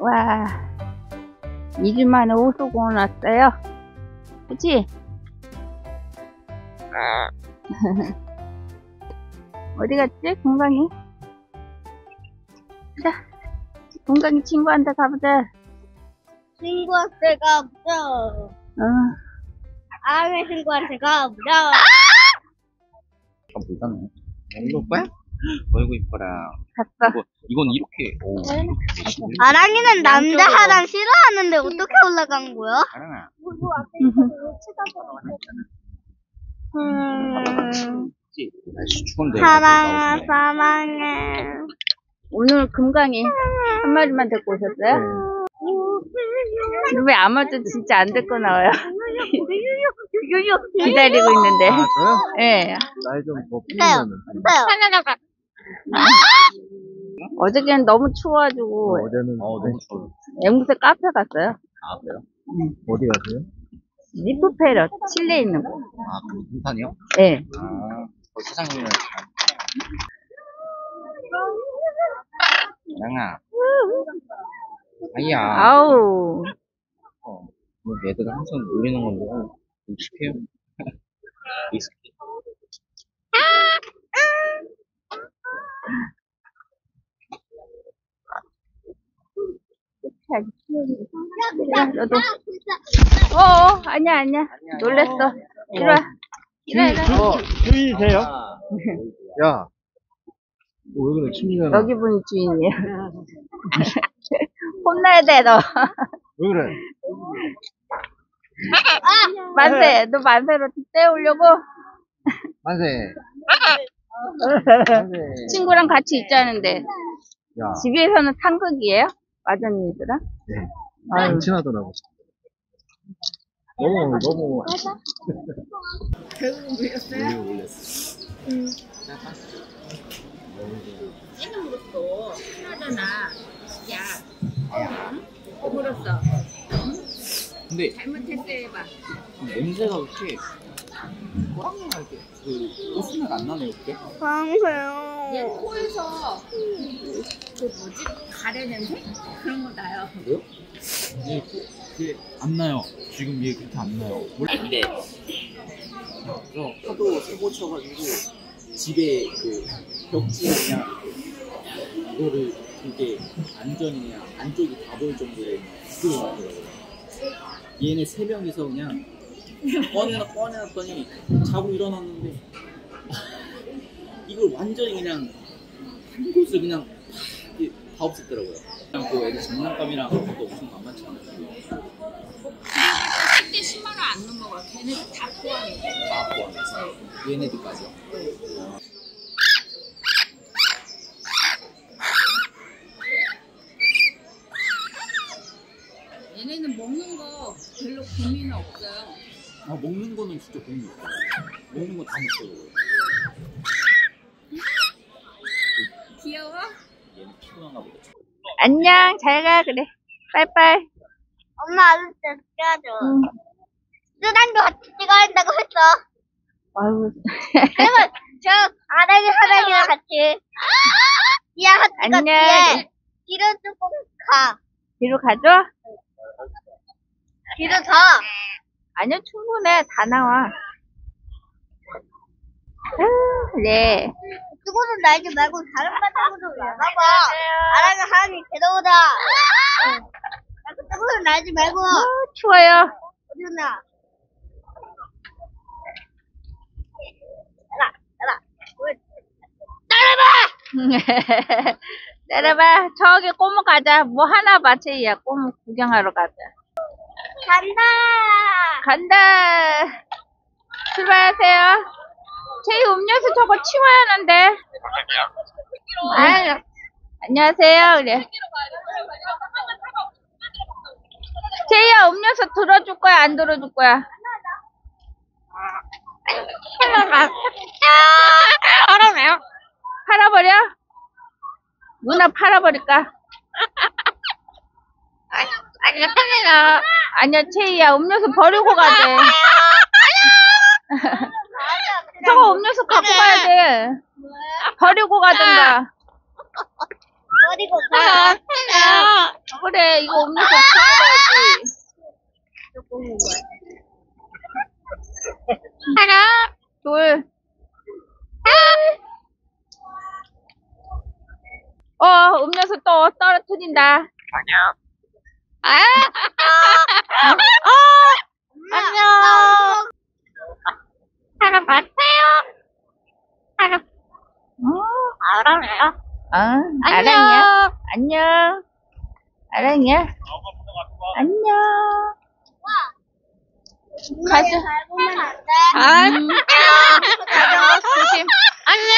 와, 2주 만에 호수공원 왔어요. 그치? 어디 갔지? 공강이? 자, 공강이 친구한테 가보자. 친구한테 가보자. 어, 아내 친구한테 가보자. 아, 못하네. 이거 거야? 어이구, 이뻐라. 갔어. 이거, 이건 이렇게, 오. 아랑이는 남자 양쪽으로. 사람 싫어하는데 어떻게 올라간 거야? 사랑아. 음, 그치? 날씨 추운데. 사랑아, 나오시네. 사랑해. 오늘 금강이 한 마리만 데리고 오셨어요? 왜 아마도 진짜 안 데리고 나와요? 기다리고 있는데. 아, 저요? 예. 날좀더 있어요. 풀리면은. 있어요. 어저께는 너무 추워가지고, 어제는 어, 너무 추워. 앵무새 카페 갔어요. 아, 그래요? 어디 가세요? 리프 패럿, 실내에 있는 거. 아, 그 등산이요? 예. 아, 그 사장님은. 사랑아. 아이야. 아우. 어, 뭐 얘들 항상 노리는 건데, 어, 익숙해요. 익숙해. 너도. 어, 아니야, 아니야. 놀랬어. 이리 와. 이리 와, 이리 와. 어, 주인이세요? 아, 야. 뭐, 왜 그래, 친구잖아. 여기 분이 주인이야. 혼나야 돼, 너. 왜 그래? 만세, 너 만세로 떼우려고? 만세. 만세. 친구랑 같이 있자는데. 야. 집에서는 상극이에요? 마전님들랑? 네. 아유. 안 친하더라고. 너무, 너무. 얘는 물었어. 하나잖아. 야. 응? 물었어. 근데 잘못했어, 해봐. 냄새가 그렇게 꼬랑꼬랑하게 그 오스나가 안 나네요, 그게? 얘 방세요. 코에서 그 뭐지? 가래 냄새? 그런 거 나요. 그래요? 네, 그게 안 나요. 지금 얘 그렇게 안 나요. 원래 근데 그래서 하도 세고 쳐가지고 집에 그 벽지냐 이거를 이게 안전이냐 안쪽이 다 보일 정도로 그게 나더라고요. 얘네 세 명이서 그냥 꺼내놔 꺼내놨더니 자고 일어났는데 이걸 완전히 그냥 한 곳을 그냥 다 없앴더라고요. 그냥 그 애들 장난감이랑 그것도 엄청 만만치 않았어요. 그때 10만 원 안 넘어가. 걔네들 다 포함해. 다 포함해서 얘네들까지요. 얘네는 먹는 거 별로 고민은 없어요. 아 먹는 거는 진짜 고민 없어요. 먹는 거 다 먹더라고요. 귀여워? 얘는 피곤한가 보다. 안녕, 잘 가, 그래. 빠이빠이. 엄마 아저씨 찍어줘. 응. 수단도 같이 찍어야 한다고 했어. 아유, 저 아랑이 사랑이랑 같이 이야 같이 안녕. 같이 뒤로 조금 가. 뒤로 가죠? 뒤로 더. 아니요, 충분해. 다 나와. 아, 네. 그거는 날지 말고 다른 바닥으로 나가봐. 아랑이 사랑이 데려오자. 그거는 날지 말고 아, 추워요. 어디나. 따라 따라. 내려봐. 저기 꼬무 가자. 뭐 하나 봐, 채이야. 꼬무 구경하러 가자. 간다. 간다. 출발하세요. 채이 음료수 저거 치워야 하는데. 아유, 안녕하세요. 그래. 채이야, 음료수 들어줄 거야? 안 들어줄 거야? 알아요. 팔아버려? 누나 팔아버릴까? 아니 편해요. 아니야, 채이야, 음료수 버리고 가재. 저거 음료수 갖고 가야 돼. 버리고 가든가. 버리고 가. 그래. 돼. 이거 음료수 없애줘야지. 하나, 둘, 어, 음료수 또 떨어뜨린다. 아니야. 아! 안녕. 하나 맞세요. 하나. 어, 알아요. 어, 아랑이야. 안녕. 아랑이야. 안녕. 가자. 밟으면 안 돼. 아, 자전거 조심. 안녕.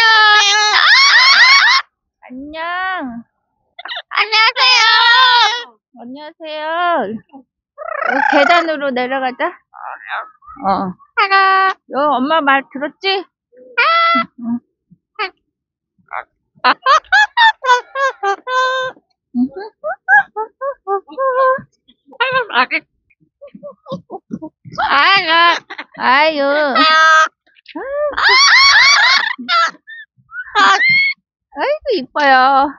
안녕. 안녕하세요. 안녕하세요. 여기 계단으로 내려가자. 어. 하나. 너 엄마 말 들었지? 응. 아유, 아유. 아이고, 이뻐요.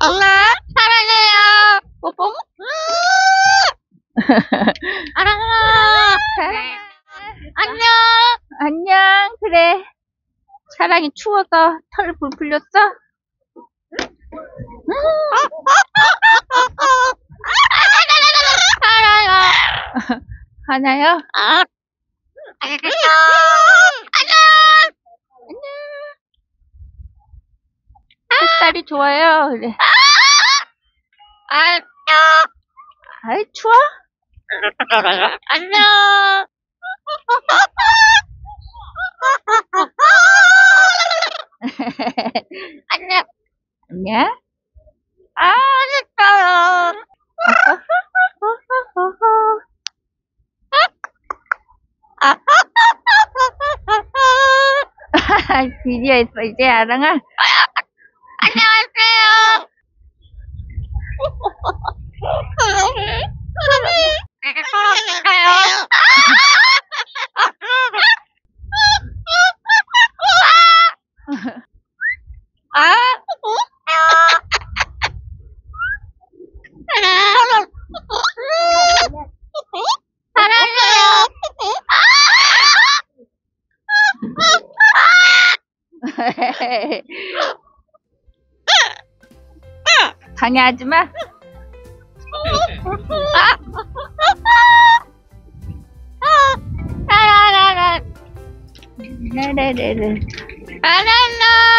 엄마, 사랑해요. 뽀뽀. 사랑해. 안 사랑이 추워서 털 불 풀렸어? 사랑해. 하나요? 안녕. 안녕. 햇살이 좋아요. 그래. 안녕. 아이, 추워? 안녕. 비디오 있어, 이제 아랑아. 안녕하세요. 아, 사랑해요. 방해하지 마. 라라라라. 라라라라. 라라라. 라라라.